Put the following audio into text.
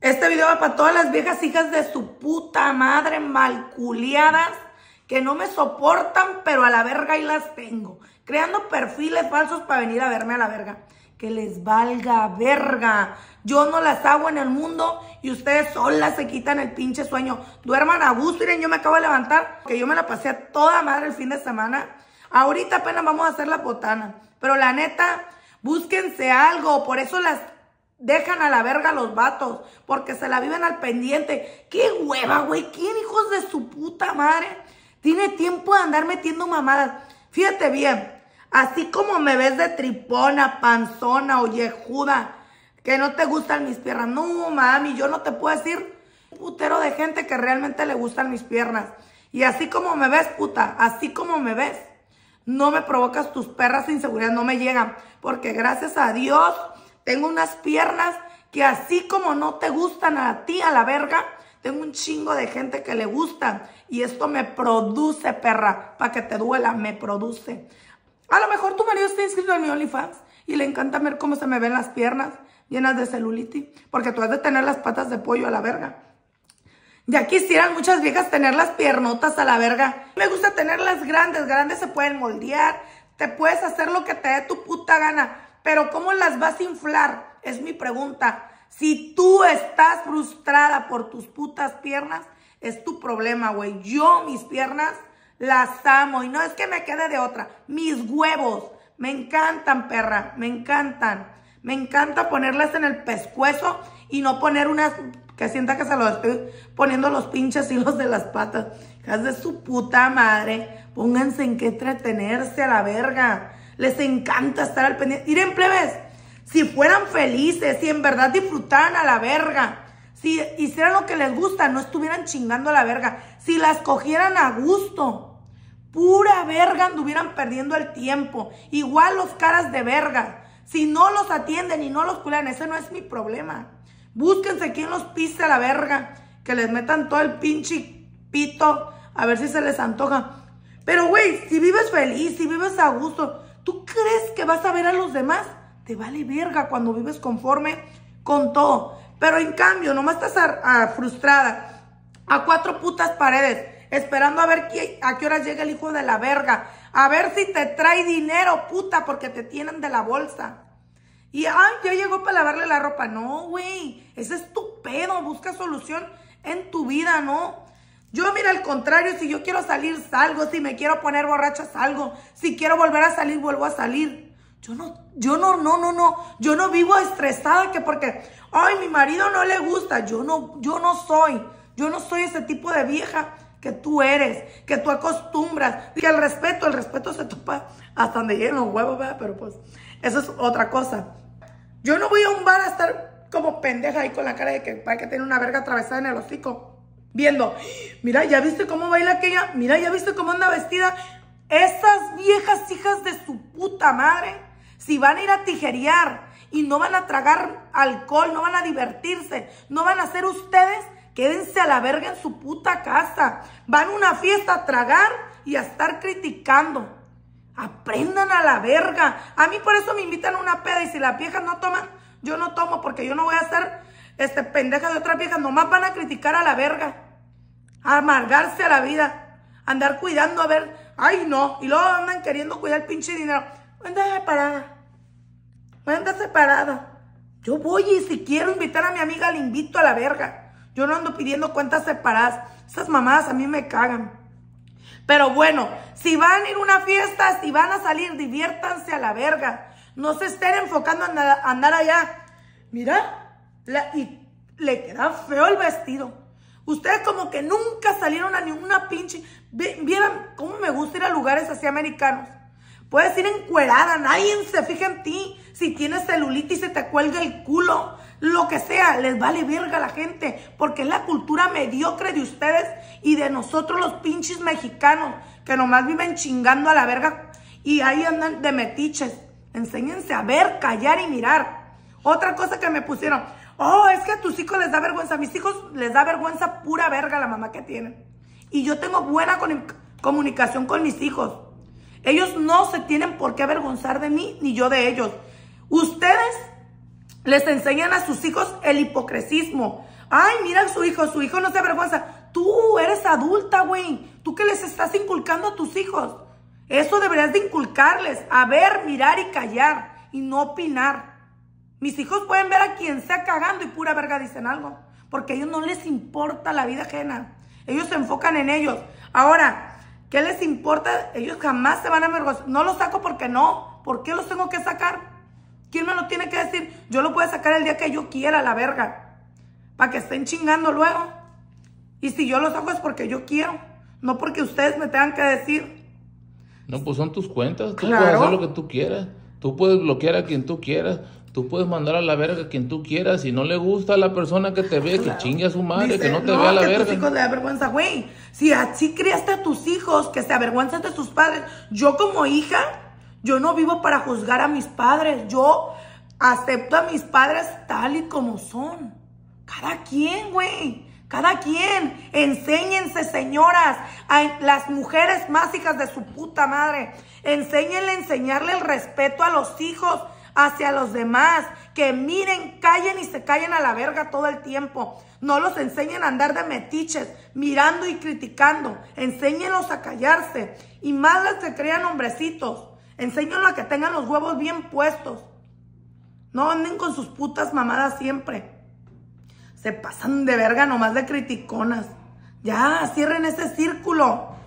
Este video va para todas las viejas hijas de su puta madre malculiadas que no me soportan, pero a la verga y las tengo. Creando perfiles falsos para venir a verme a la verga. Que les valga verga. Yo no las hago en el mundo y ustedes solas se quitan el pinche sueño. Duerman a gusto. Miren, yo me acabo de levantar que yo me la pasé a toda madre el fin de semana. Ahorita apenas vamos a hacer la botana. Pero la neta, búsquense algo. Por eso las Dejan a la verga los vatos porque se la viven al pendiente. ¡Qué hueva, güey! ¿Quién, hijos de su puta madre, tiene tiempo de andar metiendo mamadas? Fíjate bien, así como me ves de tripona, panzona, ollejuda, que no te gustan mis piernas. No, mami, yo no te puedo decir putero de gente que realmente le gustan mis piernas. Y así como me ves, puta, así como me ves, no me provocas tus perras inseguridad, no me llegan. Porque gracias a Dios tengo unas piernas que así como no te gustan a ti, a la verga, tengo un chingo de gente que le gustan. Y esto me produce, perra, para que te duela, me produce. A lo mejor tu marido está inscrito en mi OnlyFans y le encanta ver cómo se me ven las piernas llenas de celulitis. Porque tú has de tener las patas de pollo a la verga. Ya quisieran muchas viejas tener las piernotas a la verga. Me gusta tenerlas grandes, grandes se pueden moldear. Te puedes hacer lo que te dé tu puta gana. Pero ¿cómo las vas a inflar? Es mi pregunta. Si tú estás frustrada por tus putas piernas, es tu problema, güey. Yo mis piernas las amo y no es que me quede de otra. Mis huevos, me encantan, perra, me encantan. Me encanta ponerlas en el pescuezo y no poner unas que sienta que se lo estoy poniendo los pinches hilos de las patas. Es de su puta madre. Pónganse en qué entretenerse a la verga les encanta estar al pendiente. Miren, plebes, si fueran felices, si en verdad disfrutaran a la verga, si hicieran lo que les gusta, no estuvieran chingando a la verga, si las cogieran a gusto, pura verga anduvieran perdiendo el tiempo. Igual los caras de verga. Si no los atienden y no los cuidan, ese no es mi problema. Búsquense quien los pise a la verga, que les metan todo el pinche pito, a ver si se les antoja. Pero, güey, si vives feliz, si vives a gusto, ¿Tú crees que vas a ver a los demás? Te vale verga cuando vives conforme con todo. Pero en cambio, nomás estás frustrada a cuatro putas paredes, esperando a ver a qué hora llega el hijo de la verga. A ver si te trae dinero, puta, porque te tienen de la bolsa. Y, ay, ya llegó para lavarle la ropa. No, güey, ese es tu pedo. Busca solución en tu vida, ¿no? Yo, mira, al contrario, si yo quiero salir, salgo. Si me quiero poner borracha, salgo. Si quiero volver a salir, vuelvo a salir. Yo no, yo no, no, no, no. Yo no vivo estresada que porque, ay, mi marido no le gusta. Yo no, yo no soy. Yo no soy ese tipo de vieja que tú eres, que tú acostumbras. Y el respeto, el respeto se topa hasta donde lleguen los huevos, ¿verdad? Pero pues, eso es otra cosa. Yo no voy a un bar a estar como pendeja ahí con la cara de que para que tiene una verga atravesada en el hocico viendo, mira, ¿ya viste cómo baila aquella? Mira, ¿ya viste cómo anda vestida? Esas viejas hijas de su puta madre, si van a ir a tijerear y no van a tragar alcohol, no van a divertirse, no van a ser ustedes, quédense a la verga en su puta casa. Van a una fiesta a tragar y a estar criticando. Aprendan a la verga. A mí por eso me invitan a una peda y si las viejas no toman, yo no tomo porque yo no voy a ser este, pendeja de otra vieja, nomás van a criticar a la verga, a amargarse a la vida, andar cuidando a ver, ay no, y luego andan queriendo cuidar el pinche dinero. Anda separada, anda separada. Yo voy y si quiero invitar a mi amiga, le invito a la verga. Yo no ando pidiendo cuentas separadas. Esas mamadas a mí me cagan. Pero bueno, si van a ir a una fiesta, si van a salir, diviértanse a la verga. No se estén enfocando en andar allá. Mira, y le queda feo el vestido. Ustedes como que nunca salieron a ninguna pinche... Vieran cómo me gusta ir a lugares así americanos. Puedes ir encuerada, nadie se fija en ti. Si tienes celulitis se te cuelga el culo. Lo que sea, les vale verga a la gente. Porque es la cultura mediocre de ustedes y de nosotros los pinches mexicanos. Que nomás viven chingando a la verga. Y ahí andan de metiches. Enséñense a ver, callar y mirar. Otra cosa que me pusieron. Oh, es que a tus hijos les da vergüenza. A mis hijos les da vergüenza pura verga la mamá que tienen. Y yo tengo buena comunicación con mis hijos. Ellos no se tienen por qué avergonzar de mí, ni yo de ellos. Ustedes Les enseñan a sus hijos el hipocresismo. Ay, mira a su hijo, su hijo no se avergüenza. Tú eres adulta, güey. ¿Tú qué les estás inculcando a tus hijos? Eso deberías de inculcarles. A ver, mirar y callar. Y no opinar. Mis hijos pueden ver a quien sea cagando y pura verga dicen algo. Porque a ellos no les importa la vida ajena. Ellos se enfocan en ellos. Ahora, ¿qué les importa? Ellos jamás se van a avergonzar. No los saco porque no. ¿Por qué los tengo que sacar? ¿Quién me lo tiene que decir? Yo lo puedo sacar el día que yo quiera, la verga. Para que estén chingando luego. Y si yo lo saco es porque yo quiero. No porque ustedes me tengan que decir. No, pues son tus cuentas. Tú puedes hacer lo que tú quieras. Tú puedes bloquear a quien tú quieras. Tú puedes mandar a la verga a quien tú quieras. Si no le gusta a la persona que te ve, que chingue a su madre, que no te vea a la que verga. tus hijos le da vergüenza, güey. Si así criaste a tus hijos, que se avergüenzan de sus padres. Yo como hija, yo no vivo para juzgar a mis padres. Yo acepto a mis padres tal y como son. Cada quien, güey. Cada quien. Enséñense, señoras, a las mujeres más hijas de su puta madre. Enséñenle, enseñarle el respeto a los hijos hacia los demás, que miren, callen y se callen a la verga todo el tiempo. No los enseñen a andar de metiches, mirando y criticando. Enséñenlos a callarse. Y más las que crean hombrecitos. Enséñenlos a que tengan los huevos bien puestos. No anden con sus putas mamadas siempre. Se pasan de verga nomás de criticonas. Ya, cierren ese círculo.